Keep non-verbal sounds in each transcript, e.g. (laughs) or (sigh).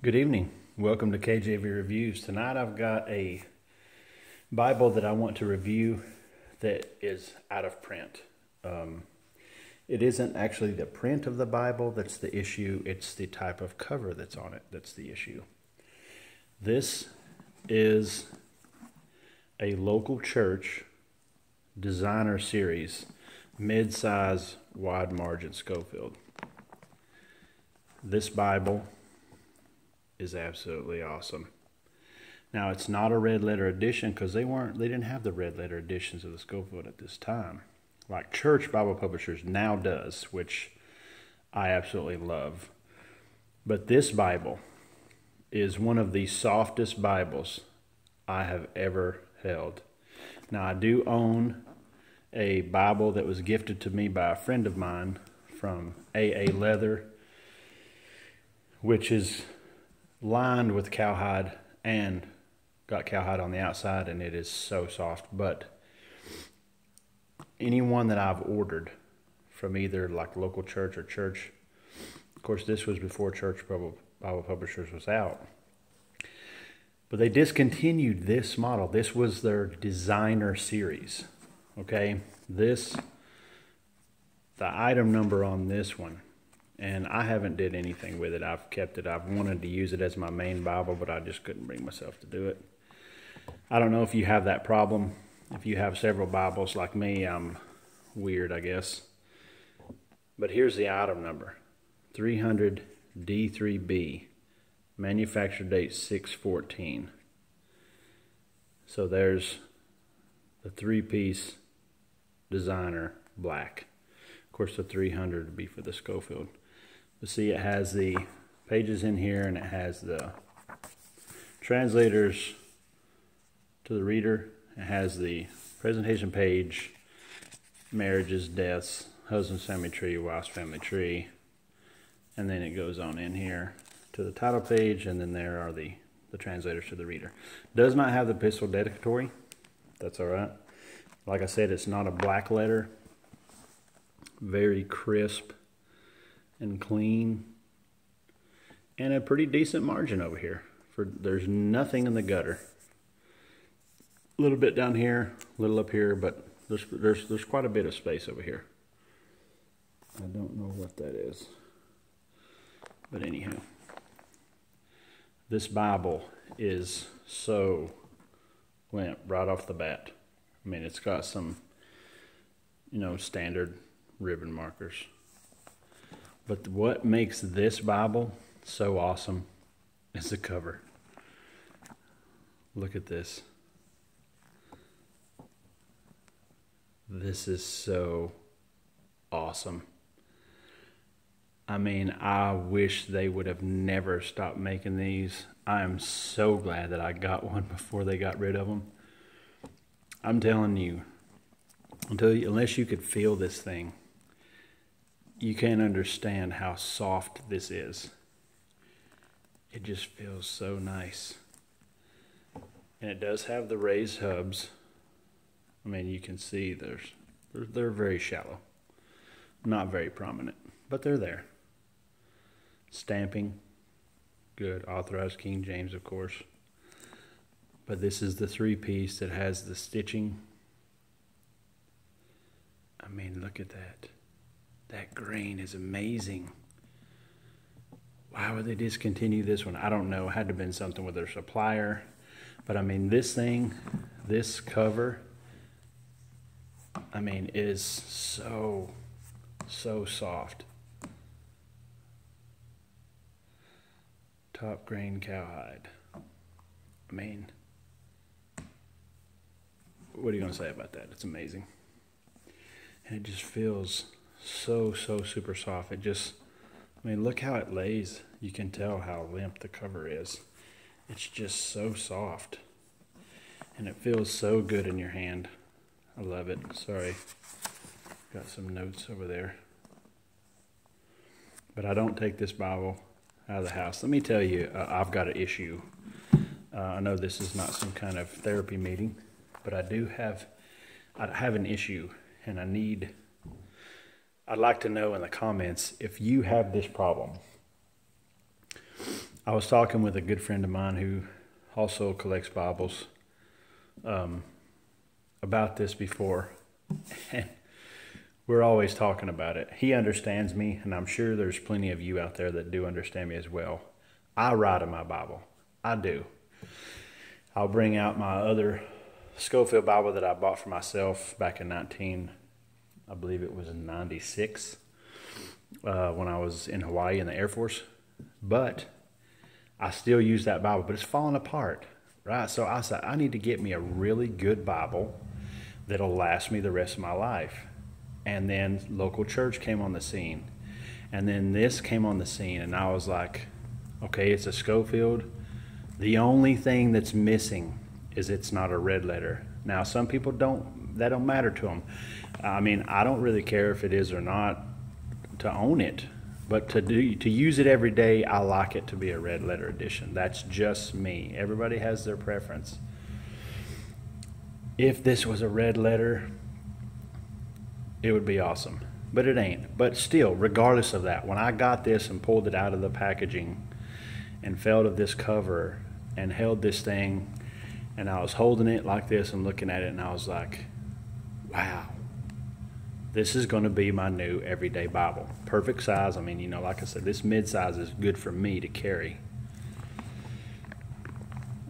Good evening. Welcome to KJV Reviews. Tonight I've got a Bible that I want to review that is out of print. Um, it isn't actually the print of the Bible that's the issue, it's the type of cover that's on it that's the issue. This is a local church designer series, mid size, wide margin Scofield. This Bible is absolutely awesome. Now it's not a red letter edition because they weren't they didn't have the red letter editions of the Scofield at this time. Like Church Bible Publishers now does, which I absolutely love. But this Bible is one of the softest Bibles I have ever held. Now I do own a Bible that was gifted to me by a friend of mine from AA Leather, which is lined with cowhide and got cowhide on the outside and it is so soft. But anyone that I've ordered from either like local church or church of course this was before church Bible, Publishers was out but they discontinued this model. This was their designer series okay? This the item number on this one and I haven't did anything with it. I've kept it. I've wanted to use it as my main Bible, but I just couldn't bring myself to do it. I don't know if you have that problem. If you have several Bibles like me, I'm weird, I guess. But here's the item number 300 D3B, manufacture date 614. So there's the three piece designer black. Of course, the 300 would be for the Scofield. But see, it has the pages in here and it has the translators to the reader. It has the presentation page, marriages, deaths, husband's family tree, wife's family tree. And then it goes on in here to the title page, and then there are the, the translators to the reader. Does not have the epistle dedicatory. That's all right. Like I said, it's not a black letter. Very crisp and clean and a pretty decent margin over here for there's nothing in the gutter. A little bit down here a little up here but there's there's there's quite a bit of space over here. I don't know what that is but anyhow. This Bible is so went right off the bat. I mean it's got some you know standard ribbon markers but what makes this Bible so awesome is the cover. Look at this. This is so awesome. I mean, I wish they would have never stopped making these. I am so glad that I got one (laughs) before they got rid of them. I'm telling you, until unless you could feel this thing, you can't understand how soft this is. It just feels so nice. And it does have the raised hubs. I mean, you can see there's they're, they're very shallow, not very prominent, but they're there. Stamping, good. Authorized King James, of course. But this is the three piece that has the stitching. I mean, look at that. That grain is amazing. Why would they discontinue this one? I don't know. It had to have been something with their supplier. But I mean, this thing, this cover, I mean, is so, so soft. Top grain cowhide. I mean, what are you going to say about that? It's amazing. And it just feels so so super soft. It just I mean look how it lays. You can tell how limp the cover is. It's just so soft. And it feels so good in your hand. I love it. Sorry. Got some notes over there. But I don't take this Bible out of the house. Let me tell you uh, I've got an issue. Uh, I know this is not some kind of therapy meeting but I do have I have an issue and I need I'd like to know in the comments if you have this problem. I was talking with a good friend of mine who also collects Bibles um, about this before. (laughs) And we're always talking about it. He understands me, and I'm sure there's plenty of you out there that do understand me as well. I write in my Bible. I do. I'll bring out my other Scofield Bible that I bought for myself back in 19, I believe it was in 96, uh, when I was in Hawaii in the Air Force. But I still use that Bible, but it's falling apart, right? So I said, I need to get me a really good Bible that'll last me the rest of my life. And then local church came on the scene. And then this came on the scene, and I was like, okay, it's a Scofield. The only thing that's missing is it's not a red letter. Now, some people don't, that don't matter to them. I mean, I don't really care if it is or not to own it, but to do to use it every day, I like it to be a red letter edition. That's just me. Everybody has their preference. If this was a red letter, it would be awesome. But it ain't. But still, regardless of that, when I got this and pulled it out of the packaging and felt of this cover and held this thing and I was holding it like this and looking at it and I was like, wow, this is going to be my new everyday Bible. Perfect size. I mean, you know, like I said, this mid size is good for me to carry.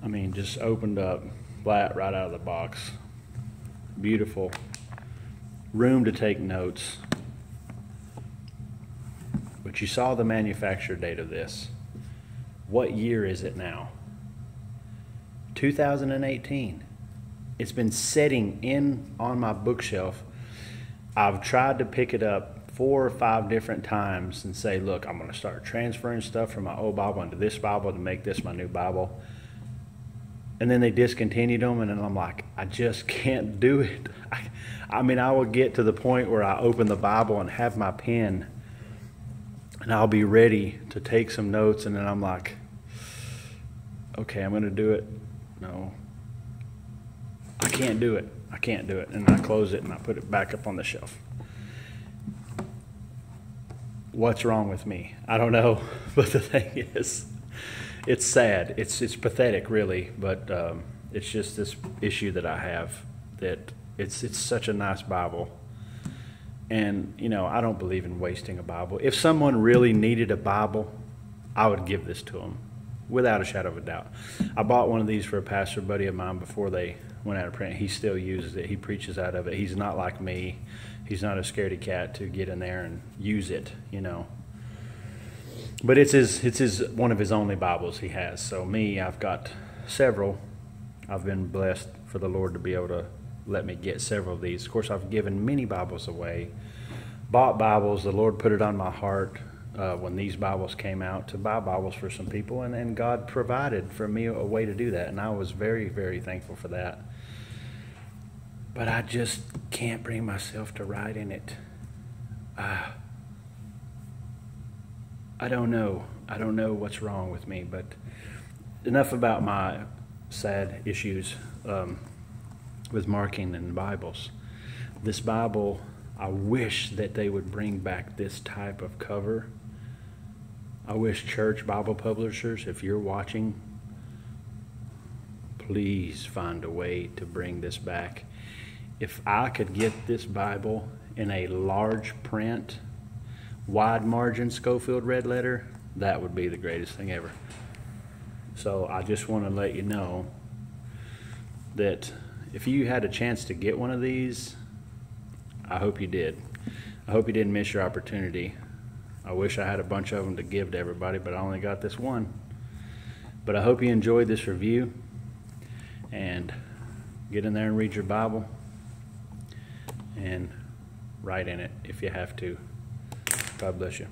I mean, just opened up flat right out of the box. Beautiful. Room to take notes. But you saw the manufacture date of this. What year is it now? 2018. It's been sitting in on my bookshelf. I've tried to pick it up four or five different times and say, look, I'm going to start transferring stuff from my old Bible into this Bible to make this my new Bible. And then they discontinued them, and I'm like, I just (laughs) can't do it. (laughs) I, I mean, I will get to the point where I open the Bible and have my pen, and I'll be ready to take some notes, and then I'm like, okay, I'm going to do it no, I can't do it. I can't do it. And I close it and I put it back up on the shelf. What's wrong with me? I don't know. (laughs) But the thing is, it's sad. It's it's pathetic, really. But um, it's just this issue that I have that it's it's such a nice Bible. And you know, I don't believe in wasting a Bible. If someone really needed a Bible, I would give this to them without a shadow of a doubt. I bought one of these for a pastor buddy of mine before they went out of print. He still uses it. He preaches out of it. He's not like me. He's not a scaredy cat to get in there and use it, you know. But it's his it's his one of his only Bibles he has. So me, I've got several. I've been blessed for the Lord to be able to let me get several of these. Of course, I've given many Bibles away. Bought Bibles. The Lord put it on my heart uh, when these Bibles came out to buy Bibles for some people, and, and God provided for me a way to do that, and I was very, very thankful for that. But I just can't bring myself to write in it. Uh, I don't know. I don't know what's wrong with me, but enough about my sad issues um, with marking and Bibles. This Bible, I wish that they would bring back this type of cover I wish church Bible publishers, if you're watching, please find a way to bring this back. If I could get this Bible in a large print, wide margin Scofield red letter, that would be the greatest thing ever. So I just want to let you know that if you had a chance to get one of these, I hope you did. I hope you didn't miss your opportunity. I wish I had a bunch of them to give to everybody, but I only got this one. But I hope you enjoyed this review and get in there and read your Bible and write in it if you have to. God bless you.